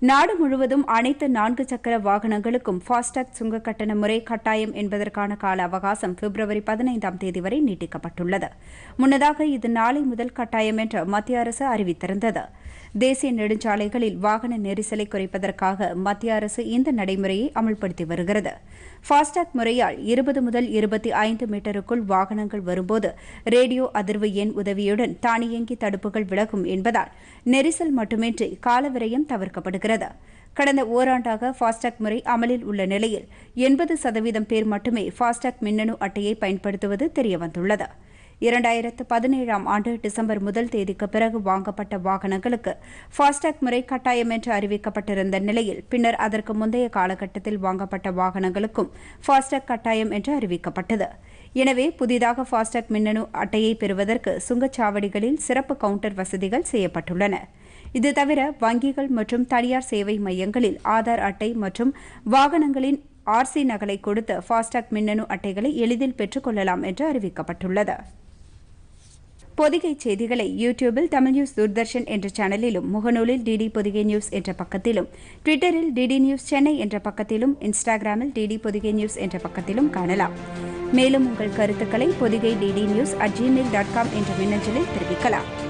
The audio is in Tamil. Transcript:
நாடு முழுவதும் அனைத்து நான்கு சக்கர வாகனங்களுக்கும் ஃபாஸ்டாக் சுங்க கட்டண முறை கட்டாயம் என்பதற்கான கால அவகாசம் பிப்ரவரி பதினைந்தாம் தேதி வரை நீட்டிக்கப்பட்டுள்ளது. முன்னதாக இது நாளை முதல் கட்டாயம் என்று மத்திய அரசு அறிவித்திருந்தது. தேசிய நெடுஞ்சாலைகளில் வாகன நெரிசலை குறைப்பதற்காக மத்திய அரசு இந்த நடைமுறையை அமல்படுத்தி வருகிறது. ஃபாஸ்டாக் முறையால் இருபது முதல் இருபத்தி ஐந்து மீட்டருக்குள் வாகனங்கள் வரும்போது ரேடியோ அதிர்வு எண் உதவியுடன் தானியங்கி தடுப்புகள் விலகும் என்பதால் நெரிசல் மட்டுமின்றி காலவிரயம் தவிர்க்கப்படுகிறது. கடந்த ஓராண்டாக ஃபாஸ்டாக் முறை அமலில் உள்ள நிலையில் எண்பது சதவீதம் பேர் மட்டுமே ஃபாஸ்டாக் மின்னணு அட்டையை பயன்படுத்துவது தெரியவந்துள்ளது. இரண்டாயிரத்து பதினேழாம் ஆண்டு டிசம்பர் முதல் தேதிக்கு பிறகு வாங்கப்பட்ட வாகனங்களுக்கு ஃபாஸ்டாக் முறை கட்டாயம் என்று அறிவிக்கப்பட்டிருந்த நிலையில் பின்னர் அதற்கு முந்தைய காலகட்டத்தில் வாங்கப்பட்ட வாகனங்களுக்கும் ஃபாஸ்டாக் கட்டாயம் என்று அறிவிக்கப்பட்டது. எனவே புதிதாக ஃபாஸ்டாக் மின்னணு அட்டையை பெறுவதற்கு சுங்கச்சாவடிகளில் சிறப்பு கவுண்டர் வசதிகள் செய்யப்பட்டுள்ளன. இது தவிர வங்கிகள் மற்றும் தனியார் சேவை மையங்களில் ஆதார் அட்டை மற்றும் வாகனங்களின் ஆர்சி நகலை கொடுத்து ஃபாஸ்டாக் மின்னணு அட்டைகளை எளிதில் பெற்றுக் கொள்ளலாம் என்று அறிவிக்கப்பட்டுள்ளது. பொதிகை செய்திகளை யூடியூபில் தமிழ் நியூஸ் தூர்தர்ஷன் என்ற சேனலிலும் முகநூலில் டிடி பொதிகை நியூஸ் என்ற பக்கத்திலும் ட்விட்டரில் டிடி நியூஸ் சென்னை என்ற பக்கத்திலும் இன்ஸ்டாகிராமில் டிடி பொதிகை நியூஸ் என்ற பக்கத்திலும் காணலாம். மேலும் உங்கள் கருத்துக்களை Podhigai DD news at Gmail dot com என்ற மின்னஞ்சலில் தெரிவிக்கலாம்.